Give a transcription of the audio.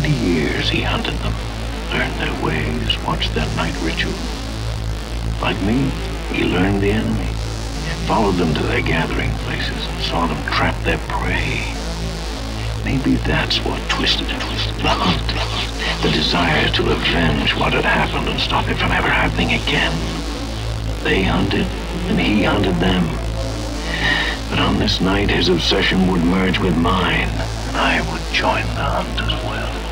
years he hunted them, learned their ways, watched their night ritual. Like me, he learned the enemy, followed them to their gathering places, and saw them trap their prey. Maybe that's what twisted and the hunt. The desire to avenge what had happened and stop it from ever happening again. They hunted, and he hunted them. But on this night, his obsession would merge with mine, I would join the hunt as well.